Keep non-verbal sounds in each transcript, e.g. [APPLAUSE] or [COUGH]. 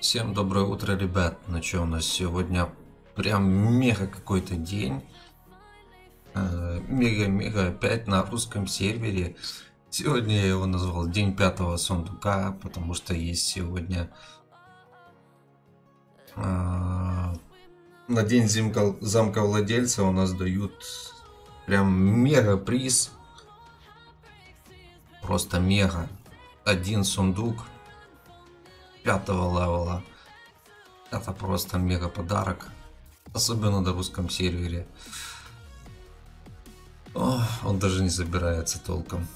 Всем доброе утро, ребят. Ну что, у нас сегодня прям мега какой-то день. Э, Мега-мега опять на русском сервере. Сегодня я его назвал День пятого сундука, потому что есть сегодня э, на День замка, замка владельца у нас дают прям мега приз. Просто мега. Один сундук пятого левела. Это просто мега подарок. Особенно на русском сервере. О, он даже не забирается толком.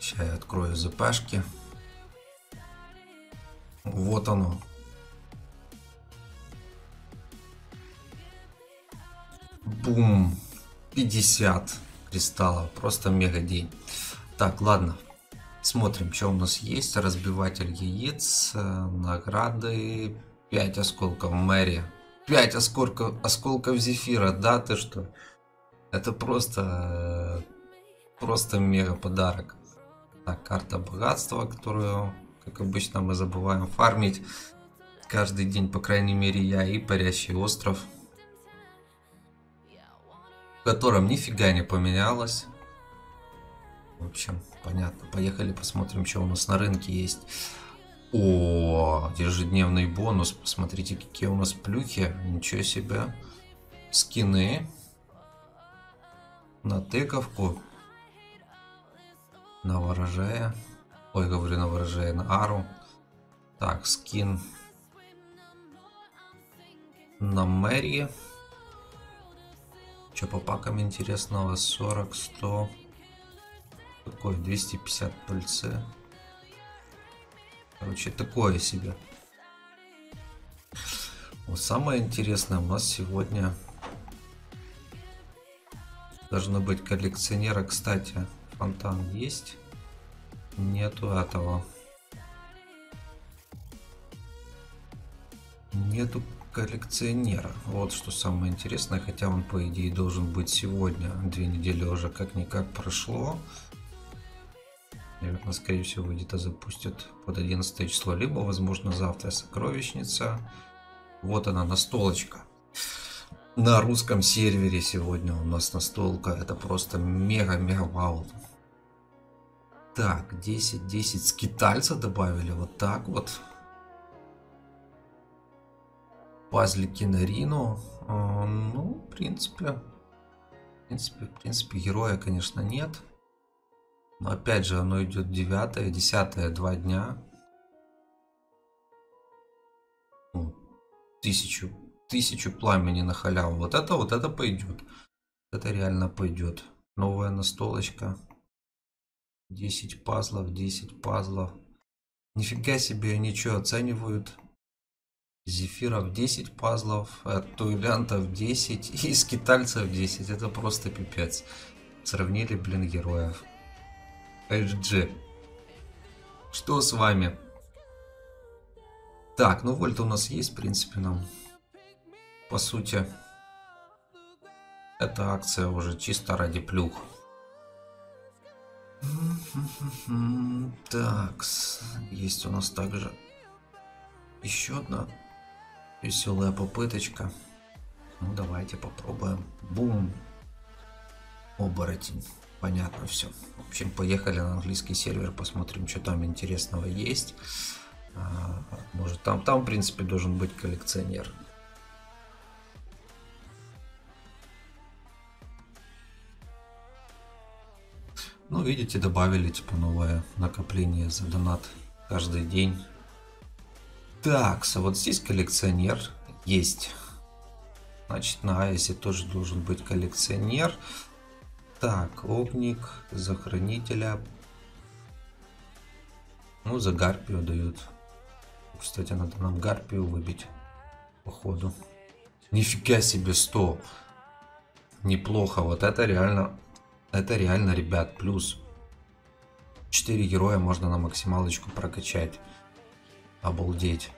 Сейчас я открою ЗПшки. Вот оно. Бум. 50 кристаллов. Просто мега день. Так, ладно. Смотрим, что у нас есть. Разбиватель яиц. Награды. 5 осколков Мэри. 5 осколков, осколков зефира. Да, ты что? Это просто... Просто мега подарок. Так, карта богатства, которую, как обычно, мы забываем фармить. Каждый день, по крайней мере, я и парящий остров. В котором нифига не поменялось. В общем, понятно. Поехали посмотрим, что у нас на рынке есть. О, ежедневный бонус. Посмотрите, какие у нас плюхи. Ничего себе. Скины. На тыковку. На ворожея. Ой, говорю на ворожея, на ару. Так, скин. На Мэри. Что по пакам интересного? 40, 100. Такой 250 пыльцы. Короче, такое себе. Вот самое интересное у нас сегодня должны быть коллекционера. Кстати, фонтан есть? Нету этого. Нету коллекционера. Вот что самое интересное. Хотя он, по идее, должен быть сегодня. Две недели уже как-никак прошло. Наверное, скорее всего, где-то запустят под 11 число. Либо, возможно, завтра сокровищница. Вот она, настолочка. На русском сервере сегодня у нас настолка. Это просто мега-мега вау. Так, 10, 10 скитальца добавили. Вот так вот. Пазлики на Рину. А, ну, в принципе. В принципе, в принципе, героя, конечно, нет. Но опять же, оно идет 9, 10, два дня. Ну, тысячу, тысячу пламени на халяву. Вот это, вот это пойдет. Это реально пойдет. Новая настолочка. 10 пазлов, 10 пазлов. Нифига себе, они что оценивают? Зефиров 10 пазлов, туйлянтов 10 и скитальцев 10. Это просто пипец. Сравнили, блин, героев. HG. Что с вами? Так, ну вольт у нас есть, в принципе, нам. По сути, эта акция уже чисто ради плюх. [LAUGHS] Так, есть у нас также еще одна веселая попыточка. Ну, давайте попробуем. Бум. Оборотень. Понятно все. В общем, поехали на английский сервер, посмотрим, что там интересного есть. А, может, там, там, в принципе, должен быть коллекционер. Ну, видите, добавили, типа, новое накопление за донат каждый день. Так, а вот здесь коллекционер есть. Значит, на Айсе тоже должен быть коллекционер. Так, огник, за хранителя. Ну, за гарпию дают. Кстати, надо нам гарпию выбить. Походу. Нифига себе 100. Неплохо. Вот это реально... Это реально, ребят, плюс. 4 героя можно на максималочку прокачать. Обалдеть.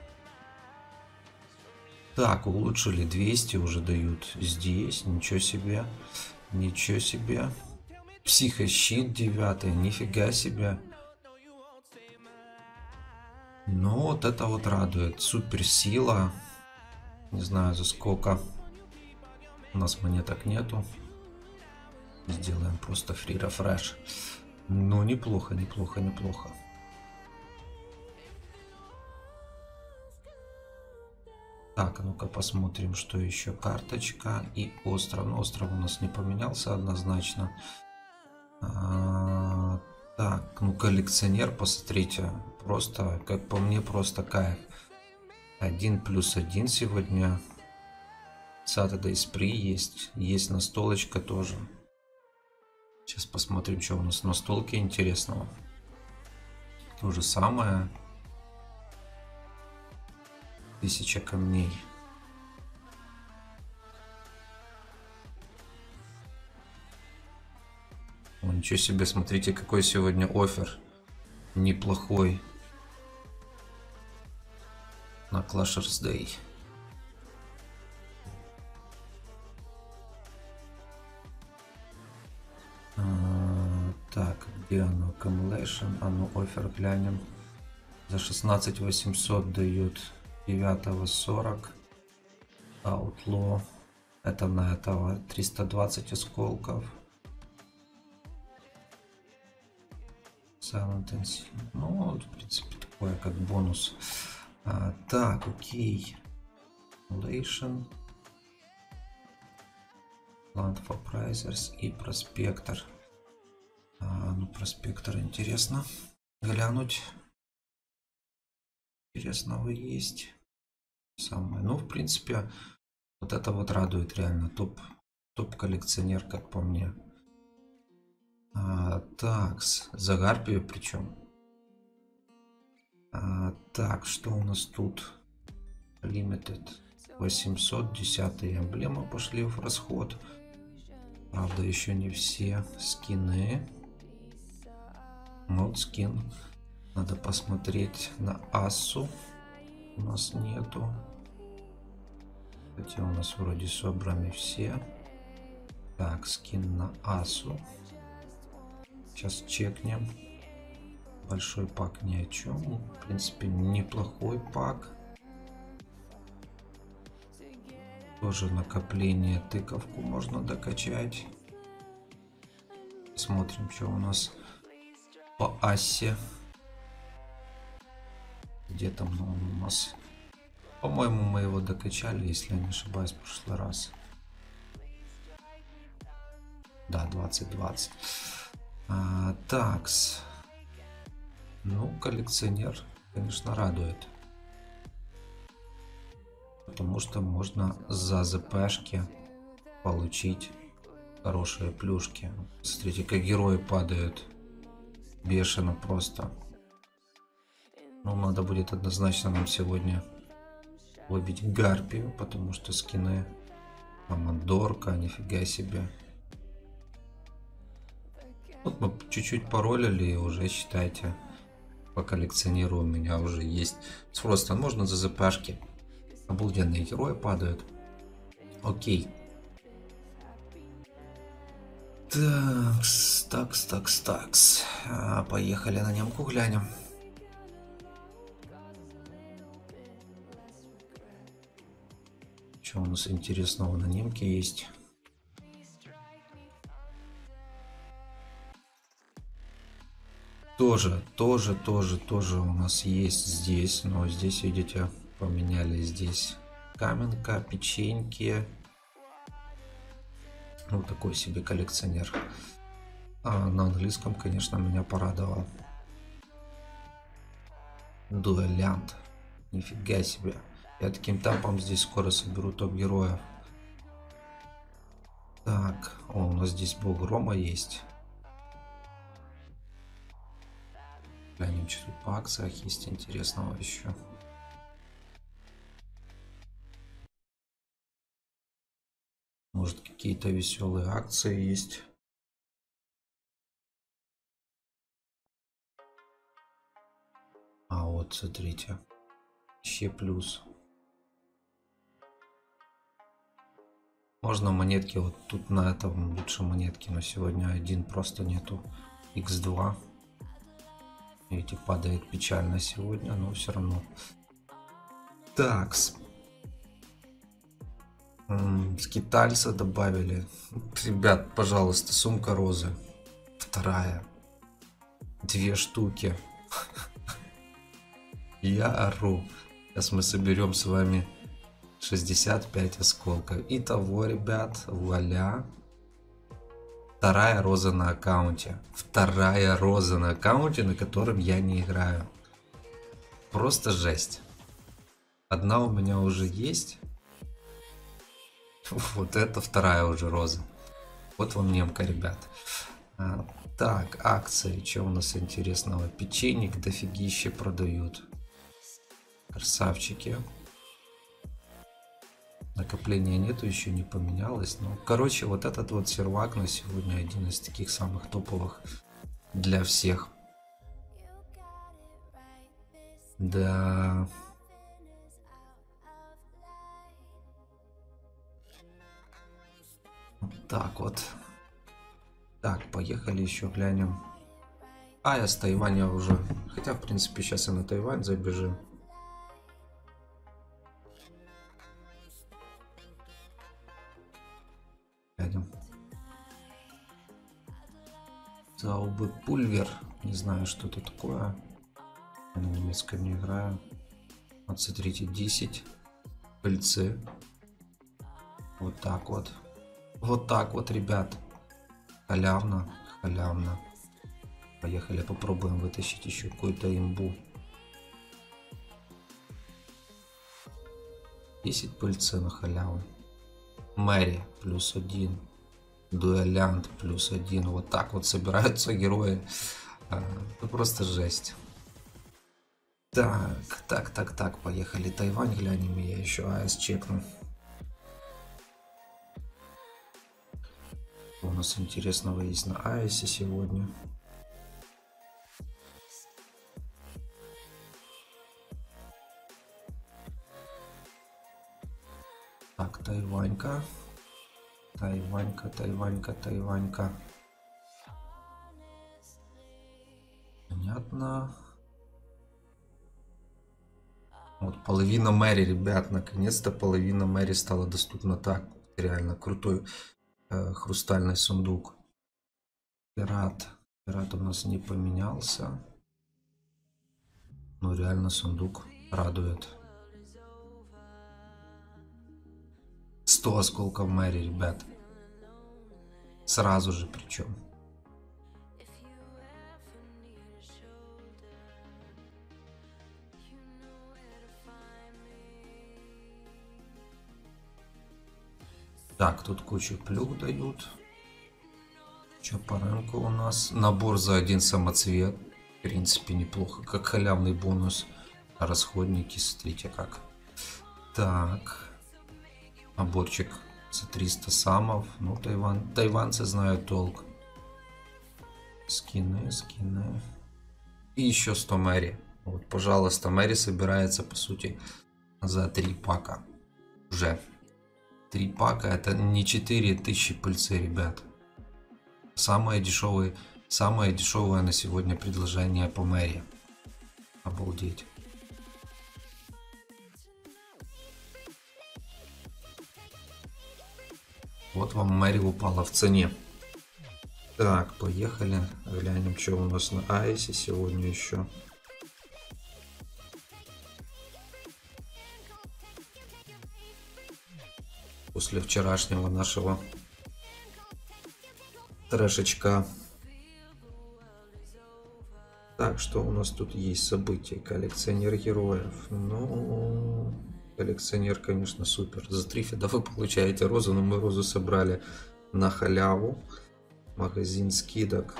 Так, улучшили 200 уже дают здесь. Ничего себе. Ничего себе. Психощит девятый, нифига себе. Ну, вот это вот радует. Суперсила. Не знаю, за сколько. У нас монеток нету. Сделаем просто фри рефреш. Ну, неплохо, неплохо, неплохо. Так, ну-ка посмотрим, что еще. Карточка и остров. Ну, остров у нас не поменялся однозначно. А, так, ну коллекционер, посмотрите. Просто, как по мне, просто кайф. Один плюс один сегодня. Saturday Spree есть. Есть настолочка тоже. Сейчас посмотрим, что у нас на столке интересного. То же самое. Тысяча камней. О, ничего себе, смотрите, какой сегодня офер. Неплохой. На Clashers Day. А, так, где оно? Accumulation. А ну, офер глянем. За 16 800 дают 9 40 Outlaw. Это на этого 320 осколков. Silent Ну, в принципе, такое как бонус. А, так, окей. Relation. Land for Pricers и Проспектор. А, ну, Проспектор интересно глянуть. Интересного есть самое. Ну, в принципе, вот это вот радует реально. Топ, топ коллекционер, как по мне. А, так, за гарпию причем. А, так, что у нас тут? Limited 800, 10 эмблема пошли в расход. Правда, еще не все скины. Мод скин. Надо посмотреть на Асу у нас нету. Хотя у нас вроде собраны все. Так, скин на Асу. Сейчас чекнем. Большой пак ни о чем. В принципе, неплохой пак. Тоже накопление тыковку можно докачать. Смотрим, что у нас по асе. Где там у нас? По-моему, мы его докачали, если я не ошибаюсь, в прошлый раз. Да, 2020. А, такс. Ну, коллекционер, конечно, радует. Потому что можно за ЗПшки получить хорошие плюшки. Смотрите, как герои падают. Бешено просто. Ну, надо будет однозначно нам сегодня ловить гарпию, потому что скины Амандорка, нифига себе. Вот мы чуть-чуть паролили и уже считайте по коллекционеру у меня уже есть просто можно за ЗПшки. Обалденные герои падают. Окей. Такс, такс, такс, такс. А, поехали на немку глянем. Что у нас интересного на немке есть? Тоже, тоже, тоже, тоже у нас есть здесь. Но здесь, видите, поменяли здесь каменка, печеньки. Ну, такой себе коллекционер. А на английском, конечно, меня порадовал. Дуэлянт. Нифига себе. Я таким темпом здесь скоро соберу топ-героев. Так, о, у нас здесь бог Рома есть. Глянем, что тут по акциях есть интересного еще. Может, какие-то веселые акции есть. А вот, смотрите. Ще плюс. Можно монетки, вот тут на этом лучше монетки, но сегодня один просто нету. X2. Видите, падает печально сегодня, но все равно. Такс. Скитальца добавили. Ребят, пожалуйста, сумка розы. Вторая. Две штуки. [LAUGHS] Я ору. Сейчас мы соберем с вами 65 осколков. Итого, ребят, вуаля. Вторая роза на аккаунте. Вторая роза на аккаунте, на котором я не играю. Просто жесть. Одна у меня уже есть. [LAUGHS] Вот это вторая уже роза. Вот вам немка, ребят. А, так, акции. Что у нас интересного? Печенек дофигище продают. Красавчики. Накопления нету, еще не поменялось. Ну, короче, вот этот вот сервак на сегодня один из таких самых топовых для всех. Да. Так вот. Так, поехали еще глянем. А, я с Тайваня уже. Хотя, в принципе, сейчас и на Тайвань забежим. Глянем. Заубы пульвер. Не знаю, что это такое. Я на немецком не играю. Вот смотрите, 10 пыльцы. Вот так вот. Вот так вот, ребят. Халявно, халявно. Поехали, попробуем вытащить еще какую-то имбу. 10 пыльцы на халяву. Мэри плюс один. Дуэлянт плюс один. Вот так вот собираются герои. А, ну, просто жесть. Так, так, так, так, поехали. Тайвань глянем, я еще АС чекну. у нас интересного есть на Айсе сегодня? Так, Тайванька. Тайванька, Тайванька, Тайванька. Понятно. Вот половина Мэри, ребят, наконец-то половина Мэри стала доступна так. Реально крутой э, хрустальный сундук. Пират. Пират у нас не поменялся. Но реально сундук радует. 100 осколков Мэри, ребят. Сразу же причем. Так, тут кучу плюх дают. Что по рынку у нас? Набор за один самоцвет. В принципе, неплохо. Как халявный бонус. Расходники, смотрите как. Так. Наборчик за 300 самов. Ну, тайван... тайванцы знают толк. Скины, скины. И еще 100 Мэри. Вот, пожалуйста, Мэри собирается, по сути, за 3 пака. Уже. Три пака это не 4000 пыльцы, ребят. Самое дешевое, самое дешевое на сегодня предложение по Мэри. Обалдеть. Вот вам Мэри упала в цене. Так, поехали. Глянем, что у нас на Айсе сегодня еще. после вчерашнего нашего трэшечка. Так, что у нас тут есть события? Коллекционер героев. Ну, коллекционер, конечно, супер. За три фида вы получаете розу, но мы розу собрали на халяву. Магазин скидок.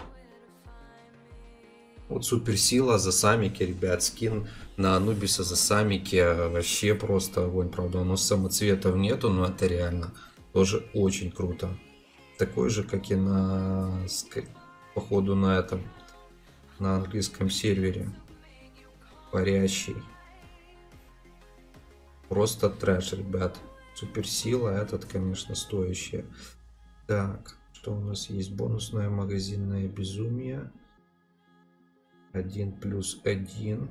Вот суперсила за самики, ребят, скин на Анубиса за самики вообще просто огонь, правда, у нас самоцветов нету, но это реально тоже очень круто. Такой же, как и на, походу, на этом, на английском сервере. Парящий. Просто трэш, ребят. Суперсила, этот, конечно, стоящая. Так, что у нас есть? Бонусное магазинное безумие. 1 плюс 1.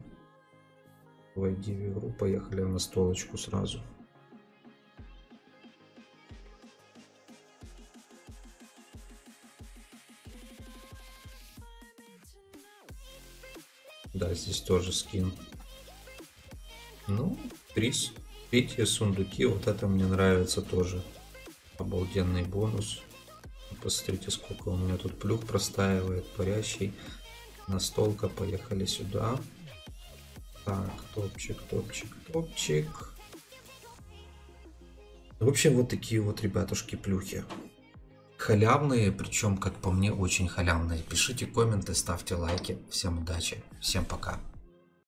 Войди в игру. Поехали на столочку сразу. Да, здесь тоже скин. Ну, приз. Третьи сундуки. Вот это мне нравится тоже. Обалденный бонус. Посмотрите, сколько у меня тут плюх простаивает, парящий. Настолка, поехали сюда. Так, топчик, топчик, топчик. В общем, вот такие вот, ребятушки, плюхи. Халявные, причем, как по мне, очень халявные. Пишите комменты, ставьте лайки. Всем удачи, всем пока.